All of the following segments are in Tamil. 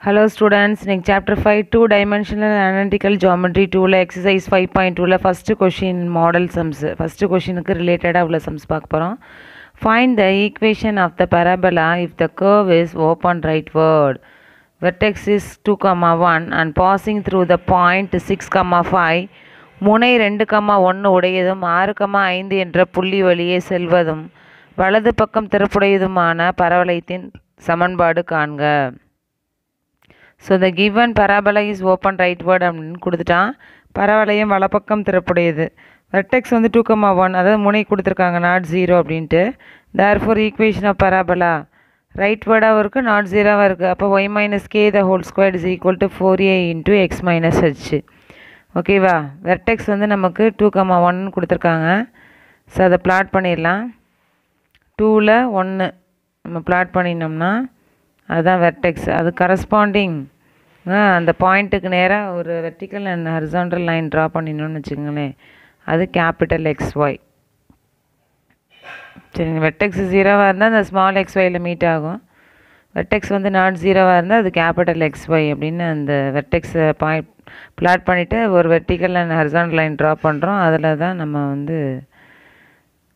ஹலோ ஸ்டூடெண்ட்ஸ் இன்றைக்கி chapter five two dimensional analytical geometry டூவில் எக்ஸசைஸ் ஃபைவ் பாயிண்ட் டூவில் first question model sums first கொஷினுக்கு ரிலேட்டடாக உள்ள சம்ஸ் பார்க்க போகிறோம் find the equation of the parabola if the curve is open rightward vertex is two comma one and passing through the point six comma five முனை ரெண்டு கம்மா ஒன்று உடையதும் ஆறு கம்மா ஐந்து என்ற புள்ளி வழியே செல்வதும் வலது பக்கம் திறப்புடையதுமான பரவளையத்தின் சமன்பாடு காண்க. So the given parabola is open rightward அப்படின்னு கொடுத்துட்டான். பரவலையும் வலப்பக்கம் திறப்புடையது. வெர்டெக்ஸ் வந்து டூ கம்மா ஒன் அதாவது முனை கொடுத்துருக்காங்க நாட் ஜீரோ அப்படின்ட்டு. Therefore equation of parabola right வேர்டாகவும் இருக்குது நாட் ஜீரோவாக இருக்குது அப்போ y minus k the whole square is equal to four a into x minus h ஓகேவா வெர்டெக்ஸ் வந்து நமக்கு டூ கம்மா ஒன்னு கொடுத்துருக்காங்க. ஸோ அதை பிளாட் பண்ணிடலாம். டூவில் ஒன்று நம்ம பிளாட் பண்ணினோம்னா அதுதான் வெர்டெக்ஸ் அது கரஸ்பாண்டிங் அந்த பாயிண்ட்டுக்கு நேராக ஒரு vertical and horizontal line draw பண்ணினோன்னு வச்சுக்கோங்களேன். அது கேபிட்டல் எக்ஸ் ஒய் சரிங்க வெர்டெக்ஸ் ஜீரோவாக இருந்தால் அந்த ஸ்மால் எக்ஸ் ஒயில் மீட் ஆகும். வெர்டெக்ஸ் வந்து நாட் ஜீரோவாக இருந்தால் அது கேபிட்டல் எக்ஸ் ஒய் அப்படின்னு அந்த வெர்டெக்ஸை பாயிண்ட் பிளாட் பண்ணிவிட்டு ஒரு vertical and horizontal line draw பண்ணுறோம் அதில் தான் நம்ம வந்து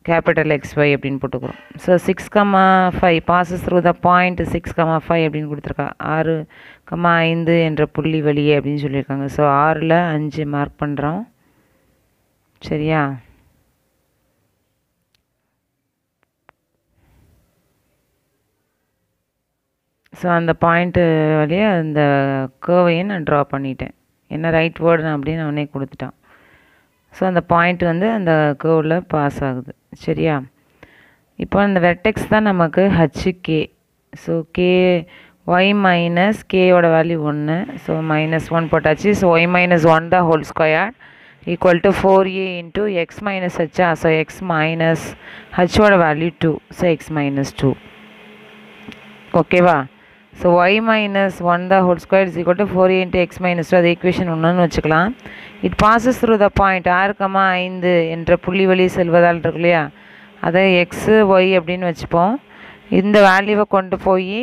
கேபிட்டல் எக்ஸ் ஒய் அப்படின்னு போட்டுக்கிறோம். So six comma five passes through the point six comma five அப்படின்னு கொடுத்துருக்கா. ஆறு கம்மா ஐந்து என்ற புள்ளி வழியே அப்படின்னு சொல்லியிருக்காங்க. ஸோ ஆறில் அஞ்சு மார்க் பண்ணுறோம் சரியா? ஸோ அந்த பாயிண்ட்டு வழியே அந்த கேர்வையும் நான் ட்ரா பண்ணிட்டேன். என்ன ரைட் வேர்டு அப்படின்னு அவனே கொடுத்துட்டான். ஸோ அந்த பாயிண்ட் வந்து அந்த கேர்வில் பாஸ் ஆகுது. சரியா? இப்போ அந்த வெர்டெக்ஸ் தான் நமக்கு h k so k y minus கேயோட value ஒன்று ஸோ மைனஸ் ஒன் போட்டாச்சு. ஸோ ஒய் மைனஸ் ஒன் தான் whole square equal to four a into x minus ஹச்சா so X minus ஹச்சோட value two so x minus two ஓகேவா so y minus one the whole square is equal to four into x minus two அது ஈக்குவேஷன் ஒன்றுன்னு வச்சுக்கலாம். It passes through the point ஆறு ஐந்து என்ற புள்ளி வழி செல்வதால் இருக்கு இல்லையா? அதை எக்ஸு ஒய் அப்படின்னு வச்சுப்போம். இந்த வேல்யூவை கொண்டு போய்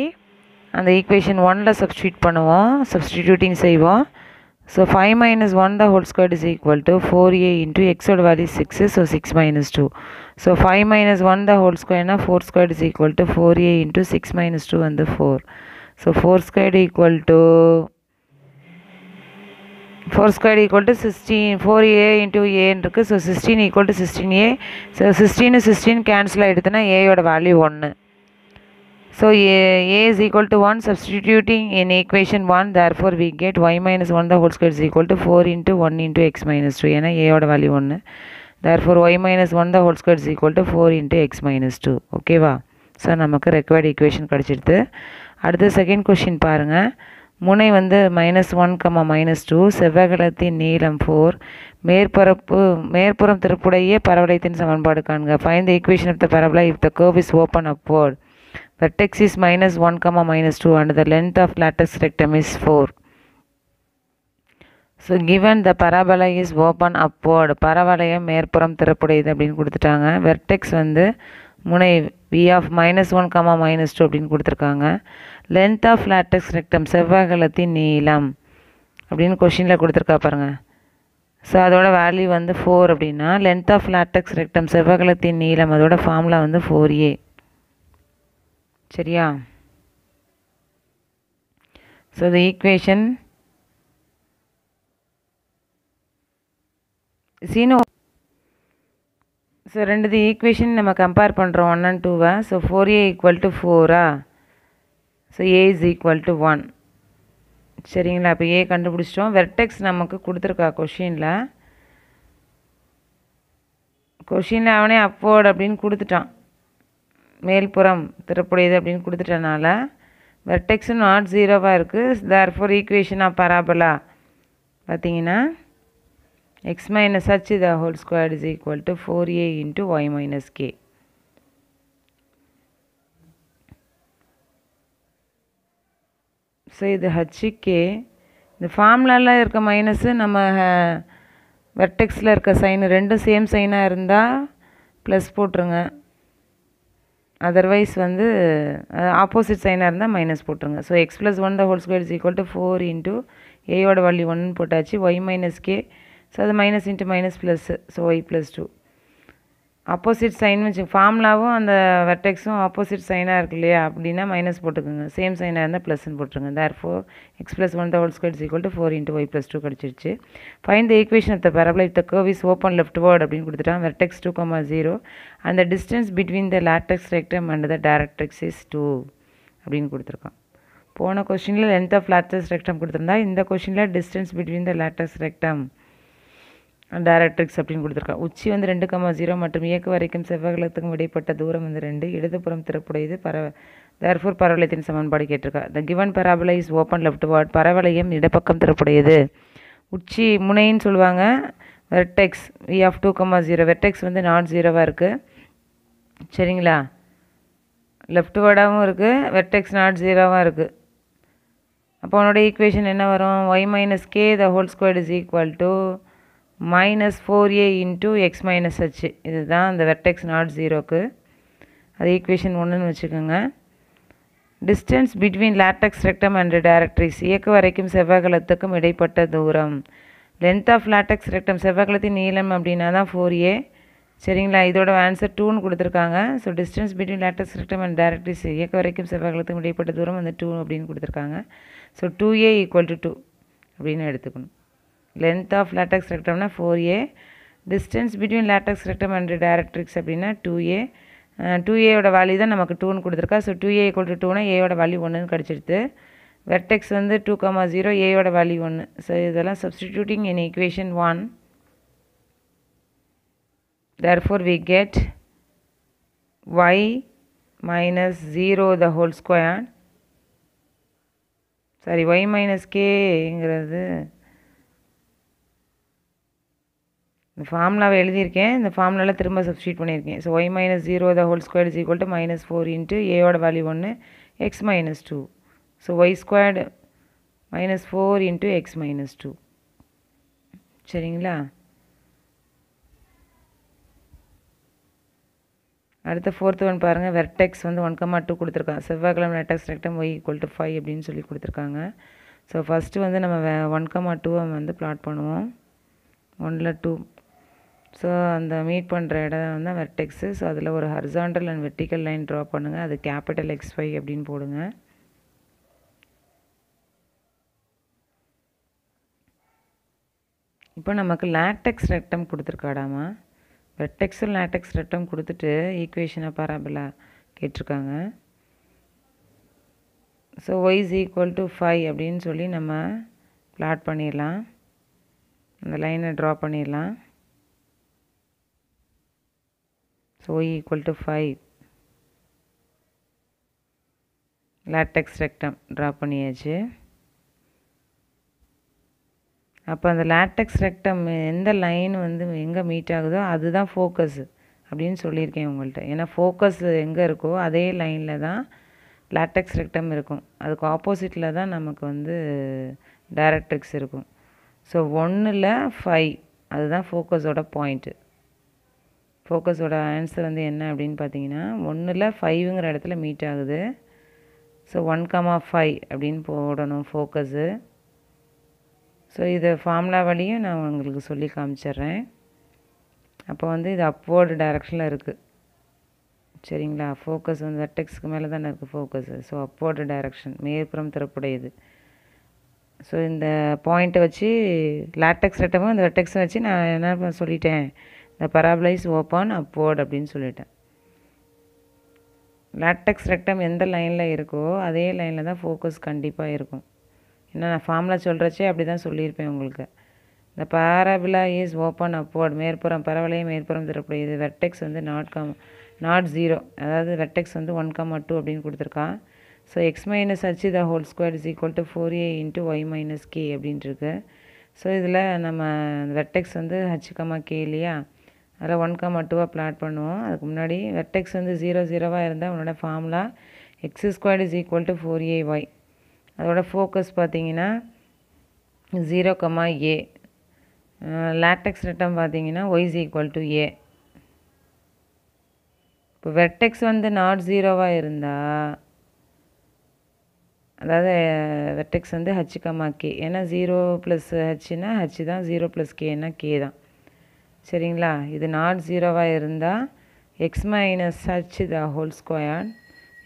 அந்த ஈக்குவேஷன் ஒனில் சப்ஸ்டியூட் பண்ணுவோம். சப்ஸ்டிடியூட்டிங் செய்வோம். So five minus one the whole square is equal to four a into எக்ஸோட value six so six minus two so five minus one the whole ஸ்கொயர்னா four square is equal to four a into six minus two வந்து four so four square equal to four square equal to sixteen four a into ஏன்னு இருக்குது so sixteen equal to sixteen a so sixteen sixteen cancel ஆகிடுதுன்னா ஏயோட வேல்யூ ஒன்று so a a is equal to one substituting in equation one therefore we get y minus one the whole square is equal to four into one into x minus two ஏன்னா ஏயோட வேல்யூ ஒன்று therefore y minus one the whole square is equal to four into x minus two ஓகேவா ஸோ நமக்கு ரெக்வயர்டு ஈக்குவேஷன் கிடச்சிடுது. அடுத்த செகண்ட் கொஷின் பாருங்கள் முனை வந்து minus one comma minus two செவ்வகலத்தின் நீளம் ஃபோர் மேற்பரப்பு மேற்புறம் திருப்புடைய பரவளையத்தின் சமன்பாடு காண்க. Find the equation of the பரவலை if the curve is open upward vertex is minus 1 comma minus 2 and the length of lattice rectum is 4 so given the parabola is open upward பரவளையம் மேற்புறம் திறப்புடையது அப்படின்னு கொடுத்துட்டாங்க. வெர்டெக்ஸ் வந்து முனை V of minus one comma minus two அப்படின்னு கொடுத்துருக்காங்க. லென்த் ஆஃப் லாட்டக்ஸ் ரெக்டம் செவ்வகலத்தின் நீளம் அப்படின்னு கொஷினில் கொடுத்துருக்கா பாருங்க. ஸோ அதோட வேல்யூ வந்து ஃபோர் அப்படின்னா லென்த் ஆஃப் லாட்டெக்ஸ் ரெக்டம் செவ்வகலத்தின் நீளம் அதோட ஃபார்முலா வந்து ஃபோர் ஏ சரியா? ஸோ த ஈக்குவேஷன் சீனோ ஸோ ரெண்டுது ஈக்குவேஷன் நம்ம கம்பேர் பண்ணுறோம் ஒன் அண்ட் டூவை so four a equal to ஃபோரா so a is equal to one சரிங்களா? இப்போ ஏ கண்டுபிடிச்சிட்டோம். வெர்டெக்ஸ் நமக்கு கொடுத்துருக்கா கொஷினில். கொஷினில் அவனே அப்போர்டு அப்படின்னு கொடுத்துட்டான். மேல்புறம் திறப்புடையது அப்படின்னு கொடுத்துட்டனால. வெர்டெக்ஸும் நாட் ஜீரோவாக இருக்குது therefore equation of parabola பார்த்தீங்கன்னா x minus h the whole square is equal to four a into y minus k so இது ஹச்சிக்கே இந்த ஃபார்ம்லலாம் இருக்க மைனஸு நம்ம வெர்டெக்ஸில் இருக்க சைனு ரெண்டும் சேம் சைனாக இருந்தால் ப்ளஸ் போட்டுருங்க. அதர்வைஸ் வந்து ஆப்போசிட் சைனாக இருந்தால் மைனஸ் போட்டுருங்க. So x plus one the whole square is equal to four into ஏயோட value ஒன்னு போட்டாச்சு. ஒய் மைனஸ் கே ஸோ அது minus into minus plus so y plus two opposite sign வச்சு ஃபார்முலாவும் அந்த வெர்டெக்ஸும் ஆப்போசிட் சைனாக இருக்கு இல்லையா? அப்படின்னா மைனஸ் போட்டுக்கோங்க. சேம் சைனாக இருந்தால் ப்ளஸ்ன்னு போட்டுருங்க. Therefore x plus one the whole square equal to four into y plus two கிடச்சிருச்சு. Find the equation of the parabola the curve is open leftward அப்படின்னு கொடுத்துட்டான் வெர்டெக்ஸ் டூ கமா ஜீரோ அந்த distance between the latus rectum and the directrix is two அப்படின்னு கொடுத்துருக்கான். போன கொஷினில் லென்த் ஆஃப் லேட்டஸ் ரெக்டம் கொடுத்துருந்தா இந்த கொஷினில் distance between the latus rectum directrix அப்படின்னு கொடுத்துருக்கான் உச்சி வந்து ரெண்டு கமா ஜீரோ மற்றும் இயக்கு வரைக்கும் செவ்வகலத்துக்கும் இடைப்பட்ட தூரம் வந்து ரெண்டு இடதுபுறம் திறப்புடையது பரவ தேர்ஃபோர் பரவளையத்தின் சமன்பாடு கேட்டிருக்கா. The given parabola is open leftward பரவளையம் இடப்பக்கம் திறப்புடையது. உச்சி முனைன்னு சொல்லுவாங்க vertex V of two comma zero vertex வந்து நாட் ஜீரோவாக இருக்குது சரிங்களா? லெஃப்ட் வேர்டாகவும் இருக்குது வெர்டெக்ஸ் நாட் ஜீரோவாக இருக்குது அப்போ உன்னோட ஈக்குவேஷன் என்ன வரும்? Y minus k the whole square is equal to minus four a into x minus h இதுதான் அந்த வெர்டெக்ஸ் நாட் ஜீரோக்கு அது ஈக்குவேஷன் ஒன்றுன்னு வச்சுக்கோங்க. Distance between latus rectum and directrix இயக்க வரைக்கும் செவ்வகலத்துக்கும் இடைப்பட்ட தூரம். லென்த் ஆஃப் லேட்டக்ஸ் ரெக்டம் செவ்வகலத்தின் நீளம் அப்படின்னா தான் ஃபோர் ஏ சரிங்களா? இதோட ஆன்சர் டூன்னு கொடுத்துருக்காங்க. So distance between latus rectum and directrix இயக்க வரைக்கும் செவ்வகலத்துக்கும் இடைப்பட்ட தூரம் வந்து டூ அப்படின்னு கொடுத்துருக்காங்க. So two a equal to two அப்படின்னு எடுத்துக்கணும். Length of latus ரெக்டம்னா four a distance between latus rectum and directrix அப்படின்னா டூ ஏ டூ ஏயோட வேல்யூ தான் நமக்கு டூன்னு கொடுத்துருக்கா. So two a equal to டூனா ஏயோட வேல்யூ ஒன்றுன்னு கிடச்சிடுது வெர்டெக்ஸ் வந்து டூ கமா ஜீரோ ஏயோட வேல்யூ ஒன்று ஸோ இதெல்லாம் substituting in equation one therefore we get y minus zero the whole square sorry y minus கேங்கிறது இந்த ஃபார்முலாவை எழுதியிருக்கேன். இந்த ஃபார்முலாவில் திரும்ப சப்ஸ்டியூட் பண்ணியிருக்கேன். So y minus zero the whole square is equal to minus four into ஏயோட value ஒன்று x minus two so y squared minus four into x minus two சரிங்களா? அடுத்த ஃபோர்த்து ஒன் பாருங்கள் வெர்டெக்ஸ் வந்து ஒன் கம்மா டூ கொடுத்துருக்காங்க செவ்வாய்க்கிழமை vertex rectum y equal to five அப்படின்னு சொல்லி கொடுத்துருக்காங்க. ஸோ ஃபஸ்ட்டு வந்து நம்ம ஒன் கம்மா டூவை வந்து பிளாட் பண்ணுவோம். ஒனில் டூ ஸோ அந்த மீட் பண்ணுற இடம் வந்து வெர்டெக்ஸு ஸோ அதில் ஒரு horizontal and vertical line draw பண்ணுங்கள் அது கேபிட்டல் எக்ஸ் ஃபைவ் அப்படின்னு போடுங்க. இப்போ நமக்கு லேட்டெக்ஸ் ரெக்டம் கொடுத்துருக்காடாமா? வெர்டெக்ஸும் லேட்டெக்ஸ் ரெக்டம் கொடுத்துட்டு ஈக்குவேஷனை பராபிளா கேட்டிருக்காங்க. So y is equal to five அப்படின்னு சொல்லி நம்ம பிளாட் பண்ணிடலாம். அந்த லைனை ட்ரா பண்ணிடலாம். So y equal to five latus rectum draw பண்ணியாச்சு. அப்போ அந்த லேட்டெக்ஸ் ரெக்டம் எந்த லைன் வந்து எங்கே மீட் ஆகுதோ அதுதான் ஃபோக்கஸ் அப்படின்னு சொல்லியிருக்கேன் உங்கள்கிட்ட ஏன்னா ஃபோக்கஸ் எங்கே இருக்கோ அதே லைனில் தான் லேட்டெக்ஸ் ரெக்டம் இருக்கும். அதுக்கு ஆப்போசிட்டில் தான் நமக்கு வந்து டேரக்ட்ரிக்ஸ் இருக்கும். ஸோ ஒன்றில் ஃபைவ் அதுதான் ஃபோக்கஸோட பாயிண்ட்டு ஃபோக்கஸோட ஆன்சர் வந்து என்ன அப்படின்னு பார்த்தீங்கன்னா ஒன்றில் ஃபைவுங்கிற இடத்துல மீட் ஆகுது. ஸோ ஒன் கமா ஃபைவ் அப்படின்னு போடணும் ஃபோக்கஸு ஸோ இதை ஃபார்முலா வழியும் நான் உங்களுக்கு சொல்லி காமிச்சிட்றேன். அப்போ வந்து இது அப்வோர்டு டைரக்ஷனில் இருக்குது சரிங்களா? ஃபோக்கஸ் வந்து வெர்டெக்ஸ்க்கு மேலே தானே இருக்குது ஃபோக்கஸு ஸோ அப்வோர்டு டைரக்ஷன் மேற்புறம் திறப்புடையது. ஸோ இந்த பாயிண்ட்டை வச்சு லேட்டெக்ஸ் ரெட்டமும் இந்த வெர்டெக்ஸும் வச்சு நான் என்ன சொல்லிட்டேன்? இந்த பராபலைஸ் ஓப்பன் அப்வோர்ட் அப்படின்னு சொல்லிட்டேன். லேட்டெக்ஸ் ரெக்டம் எந்த லைனில் இருக்கோ அதே லைனில் தான் ஃபோக்கஸ் கண்டிப்பாக இருக்கும். ஏன்னா நான் ஃபார்மில் சொல்கிறச்சே அப்படி தான் சொல்லியிருப்பேன் உங்களுக்கு. இந்த பாராபிலா இஸ் ஓப்பன் அப்வோர்ட் மேற்புறம் பரவலையும் மேற்புறம் திறப்புடையது வெர்டெக்ஸ் வந்து நாட் கம் நாட் ஜீரோ அதாவது வெர்டெக்ஸ் வந்து ஒன் கம் டூ அப்படின்னு கொடுத்துருக்கான். So x minus h the whole square is equal to four a into y minus k அப்படின்ட்டுருக்கு so இதில் நம்ம வெர்டெக்ஸ் வந்து ஹச் கமா கே இல்லையா? அதில் ஒன் கமா டூவாக பிளாட் பண்ணுவோம். அதுக்கு முன்னாடி வெர்டெக்ஸ் வந்து ஜீரோ ஜீரோவாக இருந்தால் உன்னோட formula x square is equal to four a y அதோட ஃபோக்கஸ் பார்த்தீங்கன்னா zero comma a latus rectum பார்த்தீங்கன்னா y is equal to a இப்போ வெர்டெக்ஸ் வந்து நாட் ஜீரோவாக இருந்தால் அதாவது வெர்டெக்ஸ் வந்து ஹச் கமா கே ஏன்னா ஜீரோ ப்ளஸ் ஹச்னா ஹச் தான் ஜீரோ ப்ளஸ் கேனா கே தான். சரிங்களா? இது நாட் ஜீரோவாக இருந்தால் x minus h the whole square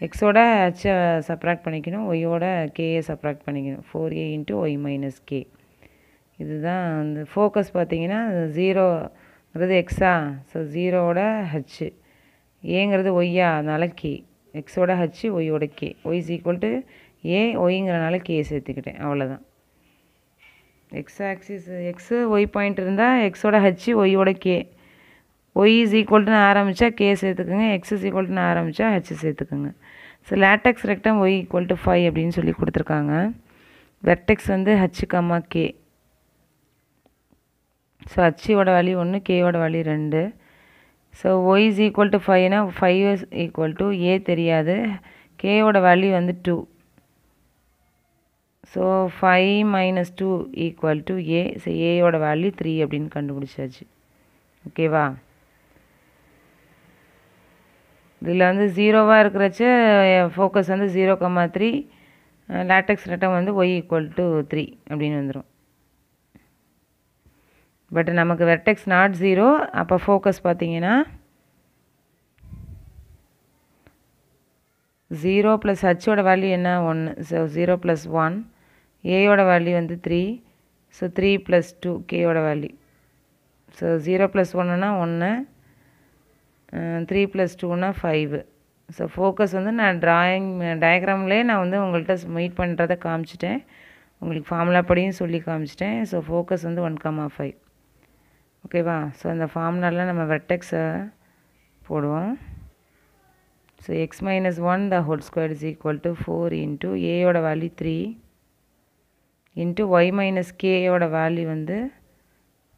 எக்ஸோட ஹச்சை சப்ராக்ட் பண்ணிக்கணும். ஒய்யோட கேயை சப்ராக்ட் பண்ணிக்கணும். Four a into y minus k இதுதான் அந்த ஃபோக்கஸ் பார்த்தீங்கன்னா ஜீரோங்கிறது எக்ஸா ஸோ ஜீரோவோட ஹச்சு ஏங்கிறது ஒய்யா அதனால் கே எக்ஸோட ஹச்சு ஒய்யோட k y is equal to a ஒய்ங்கிறனால K சேர்த்துக்கிட்டேன். அவ்வளோதான் x axis x y point இருந்தால் எக்ஸோட ஹச் ஒய்யோட கே ஒய் இஸ் ஈக்குவல்ட்டுன்னு ஆரம்பித்தா கே சேர்த்துக்குங்க. எக்ஸ் இஸ் ஈக்குவல்ட்டுன்னு ஆரம்பித்தா ஹச் சேர்த்துக்குங்க. So latus rectum y equal to five அப்படின்னு சொல்லி கொடுத்துருக்காங்க. வெர்டெக்ஸ் வந்து ஹச் கம்மா கே ஸோ ஹச்சியோட வேல்யூ ஒன்று கேயோட வேல்யூ ரெண்டு. So y is equal to ஃபைவ்னா five is equal to a தெரியாது. கேயோட வேல்யூ வந்து two so five minus two equal to a so ஏயோட value three அப்படின்னு கண்டுபிடிச்சாச்சு. ஓகேவா இதில் வந்து ஜீரோவாக இருக்கிறச்ச ஃபோக்கஸ் வந்து zero comma three latus rectum வந்து ஒய் ஈக்குவல் டு த்ரீ அப்படின்னு வந்துடும் பட் நமக்கு வெர்டெக்ஸ் நாட் ஜீரோ அப்போ ஃபோக்கஸ் பார்த்தீங்கன்னா ஜீரோ ப்ளஸ் ஹச்சோட வேல்யூ என்ன? ஒன்று ஸோ ஜீரோ ப்ளஸ் ஒன் ஏயோட வேல்யூ வந்து three so three plus two கேயோட value so zero plus ஒன்றுனா ஒன்று த்ரீ ப்ளஸ் டூனா ஃபைவு ஸோ ஃபோக்கஸ் வந்து நான் ட்ராயிங் டயக்ராம்லேயே நான் வந்து உங்கள்கிட்ட மீட் பண்ணுறதை காமிச்சிட்டேன். உங்களுக்கு ஃபார்முலா படியும் சொல்லி காமிச்சிட்டேன். ஸோ ஃபோக்கஸ் வந்து ஒன் காமா ஃபைவ் ஓகேவா ஸோ அந்த ஃபார்முலாவில் நம்ம வெர்டெக்ஸை போடுவோம். So x minus one the whole square is equal to four into ஏயோட value three into y minus கேயோட value வந்து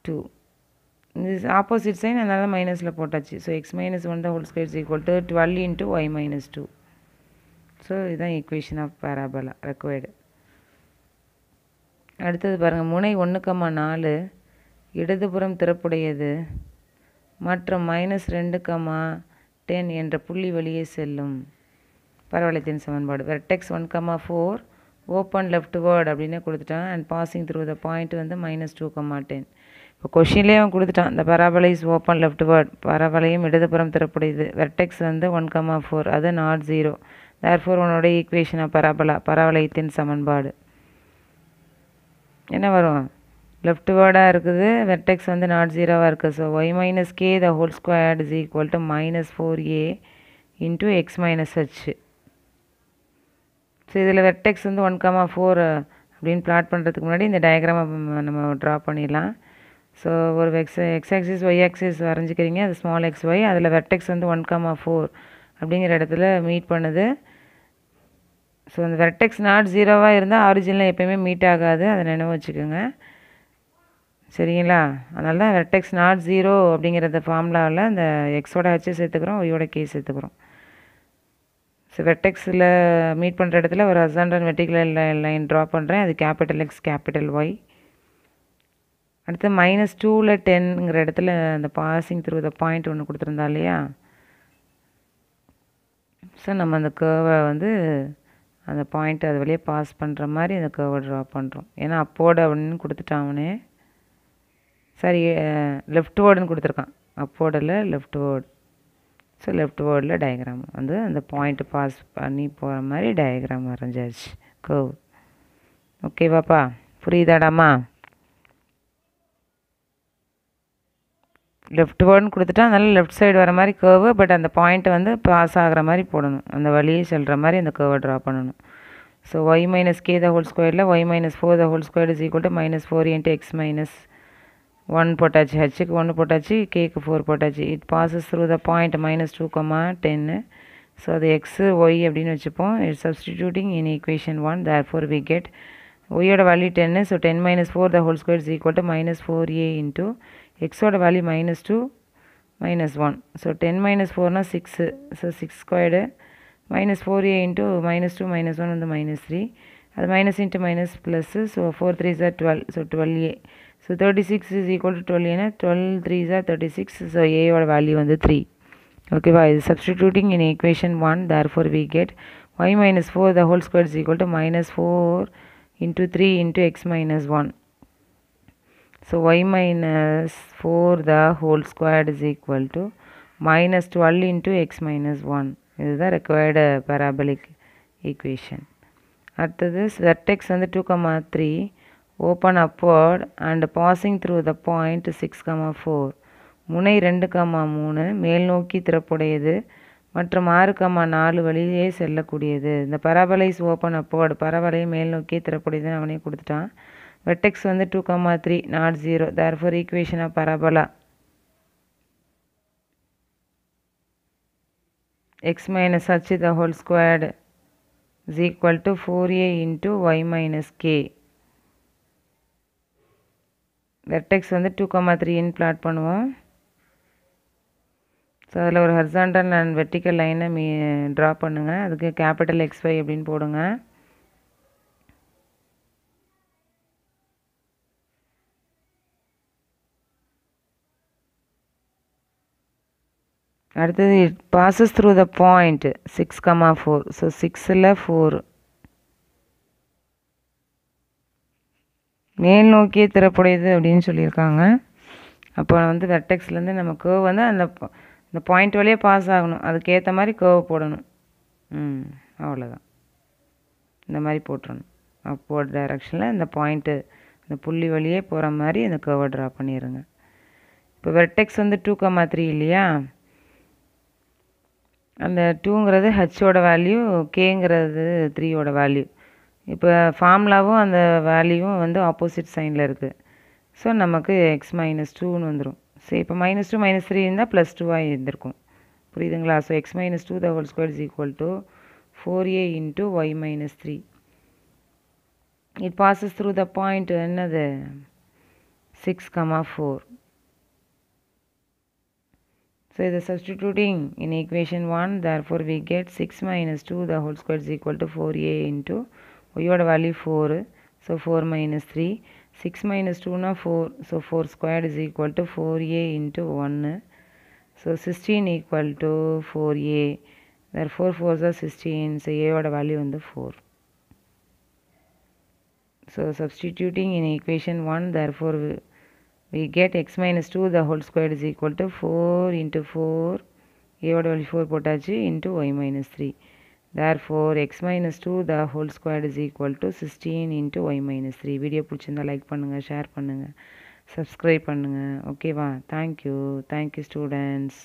டூ இது ஆப்போசிட் சைன் அதனால் மைனஸில் போட்டாச்சு. ஸோ எக்ஸ் மைனஸ் ஒன் தான் whole square equal to twelve into y minus two so இதுதான் ஈக்குவேஷன் ஆஃப் பேராபலா ரெக்வயர்டு அடுத்தது பாருங்கள் முனை ஒன்று கம்மா நாலு இடதுபுறம் திறப்புடையது மற்றும் மைனஸ் ரெண்டு கம்மா டென் என்ற புள்ளி வழியே செல்லும். பரவளையத்தின் சமன்பாடு. Vertex one comma four open leftward அப்படின்னு கொடுத்துட்டான். And passing through the point வந்து மைனஸ் டூ கம்மா டென் இப்போ கொஷின்லேயே அவன் கொடுத்துட்டான். இந்த parabola is open leftward பரவளையும் இடதுபுறம் திறப்புடையது. வெர்டெக்ஸ் வந்து ஒன் கம்மா ஃபோர் அது நாட் ஜீரோ தேர் ஃபோர் உன்னோட ஈக்குவேஷன் பரபலா பராபலா பரவளையத்தின் சமன்பாடு. என்ன வரும்? லெஃப்ட் வேர்டாக இருக்குது. வெர்டெக்ஸ் வந்து நாட் ஜீரோவாக இருக்குது so y minus k the whole squared is equal to minus four a into x minus h so இதில் வெர்டெக்ஸ் வந்து ஒன் கமா ஃபோர் அப்படின்னு பிளாட் பண்ணுறதுக்கு முன்னாடி இந்த டயக்ராமை நம்ம ட்ரா பண்ணிடலாம். ஸோ ஒரு x x axis y axis வரைஞ்சிக்கிறீங்க. அது ஸ்மால் எக்ஸ் ஒய் அதில் வெர்டெக்ஸ் வந்து ஒன் கமா ஃபோர் அப்படிங்கிற இடத்துல மீட் பண்ணுது. ஸோ அந்த வெர்டெக்ஸ் நாட் ஜீரோவாக இருந்தால் ஆரிஜினில் எப்போயுமே மீட் ஆகாது. அதை நினைவு வச்சுக்கோங்க. சரிங்களா? அதனால தான் வெர்டெக்ஸ் நாட் ஜீரோ அப்படிங்கிறத ஃபார்முலாவில் அந்த எக்ஸோட ஹெச் சேர்த்துக்கிறோம் ஒய்யோட கே சேர்த்துக்கிறோம். ஸோ வெர்டெக்ஸில் மீட் பண்ணுற இடத்துல ஒரு ஹசாண்டர் வெர்டிகுலர் லைன் ட்ரா பண்ணுறேன் அது கேபிட்டல் எக்ஸ் கேபிட்டல் ஒய் அடுத்து மைனஸ் டூவில் டென்ங்கிற இடத்துல அந்த பாசிங் த்ரூ த பாயிண்ட் ஒன்று கொடுத்துருந்தா இல்லையா? ஸோ நம்ம அந்த கேர்வை வந்து அந்த பாயிண்ட் அது வழியே பாஸ் பண்ணுற மாதிரி அந்த கேர்வை ட்ரா பண்ணுறோம் ஏன்னா அப்போடு அப்படின்னு கொடுத்துட்டான் அவனே. லெஃப்ட் வேர்டுன்னு கொடுத்துருக்கான். அப்போர்டில் லெஃப்ட் வேர்டு ஸோ லெஃப்ட் வேர்டில் டயக்ராம் வந்து அந்த பாயிண்ட்டு பாஸ் பண்ணி போகிற மாதிரி டயக்ராம் வரைஞ்சாச்சு. கர்வ் ஓகேவாப்பா புரியுதாடாமா? லெஃப்ட் வேர்டுன்னு கொடுத்துட்டா அதனால் லெஃப்ட் சைடு வர மாதிரி கேர்வு பட் அந்த பாயிண்ட்டை வந்து பாஸ் ஆகிற மாதிரி போடணும். அந்த வழியே செல்கிற மாதிரி அந்த கேர்வை ட்ரா பண்ணணும். So y minus k the whole ஸ்கொயரில் y minus four the whole square is equal to minus four into x minus one போட்டாச்சு ஹச்சுக்கு ஒன்று போட்டாச்சு கேக்கு ஃபோர் போட்டாச்சு it passes through the point minus two comma ten so அது எக்ஸு ஒய் அப்படின்னு வச்சுப்போம் it substituting in equation one therefore we get ஒய்யோட value ten so ten minus four the whole square is equal to minus four a into எக்ஸோட value minus two minus one so ten minus ஃபோர்னால் six so six squared minus four a into minus two minus one வந்து மைனஸ் த்ரீ அது minus into minus plus so four three sir twelve so twelve a so thirty six is equal to twelve ஏன்னா டுவெல் த்ரீ சார் தேர்ட்டி சிக்ஸ் ஸோ ஏயோட வேல்யூ வந்து த்ரீ ஓகேவா இது substituting in equation one there four we get y minus four the whole square is equal to minus four into three into x minus one so y minus four the whole squared is equal to minus twelve into x minus one இதுதான் ரெக்வயர்டு பேராபலிக் ஈக்குவேஷன் அடுத்தது வெர்டெக்ஸ் வந்து two comma three open upward and passing through the point six comma four முனை ரெண்டு கமா மூணு மேல் நோக்கி திறப்புடையது மற்றும் ஆறு கமா நாலு வழியே செல்லக்கூடியது. இந்த பரபலைஸ் ஓப்பன் அப்வர்டு பரவலை மேல் நோக்கி திறப்புடையதுன்னு அவனே கொடுத்துட்டான். வெட்டெக்ஸ் வந்து two comma three not zero therefore equation of parabola x minus h the whole squared is equal to four a into y minus k vertex வந்து டூ கமா த்ரீன்னு பிளாட் பண்ணுவோம். ஸோ அதில் ஒரு ஹர்சாண்டல் அண்ட் வெர்டிக்கல் லைனை மீ ட்ரா பண்ணுங்கள் அதுக்கு கேபிட்டல் எக்ஸ்ஒய் அப்படின்னு போடுங்க. அடுத்தது it passes through the point six comma four so சிக்ஸில் ஃபோர் மேல் நோக்கியே திறப்புடையது அப்படின்னு சொல்லியிருக்காங்க. அப்போ வந்து வெர்டெக்ஸ்லேருந்து நம்ம கேர்வ் வந்து அந்த இந்த பாயிண்ட் வழியே பாஸ் ஆகணும். அதுக்கேற்ற மாதிரி கேர்வ் போடணும். ம் அவ்வளோதான் இந்த மாதிரி போட்டுடணும் அப்போர்ட் டைரக்ஷனில் இந்த பாயிண்ட்டு இந்த புள்ளி வழியே போகிற மாதிரி இந்த கேர்வை ட்ரா பண்ணிடுங்க இப்போ வெர்டெக்ஸ் வந்து டூ கமா த்ரீ இல்லையா? அந்த டூங்கிறது ஹச்சோட வேல்யூ கேங்கிறது த்ரீயோட வேல்யூ இப்போ ஃபார்முலாவும் அந்த வேல்யூவும் வந்து ஆப்போசிட் சைனில் இருக்குது ஸோ நமக்கு எக்ஸ் மைனஸ் டூன்னு வந்துடும் சரி இப்போ மைனஸ் டூ மைனஸ் த்ரீ இருந்தால் ப்ளஸ் டூவாக இருந்திருக்கும். புரியுதுங்களா? So x minus two the whole square is equal to four a into y minus three it passes through the point என்னது? Six comma four So the substituting in equation 1 therefore we get 6 minus 2 the whole square is equal to 4a into y value 4 so 4 minus 3 6 minus 2 na 4 so 4 squared is equal to 4a into 1 so 16 equal to 4a therefore four are 16 so a oda value on the 4 so substituting in equation 1 therefore we, get x minus 2 the whole squared is equal to 4 into 4 a oda value 4 potachi into y minus 3 therefore x minus 2 the whole square is equal to 16 into y minus 3 video பிடிச்சிருந்தா லைக் பண்ணுங்கள் ஷேர் பண்ணுங்கள் சப்ஸ்கிரைப் பண்ணுங்கள் ஓகேவா தேங்க்யூ தேங்க்யூ ஸ்டூடெண்ட்ஸ்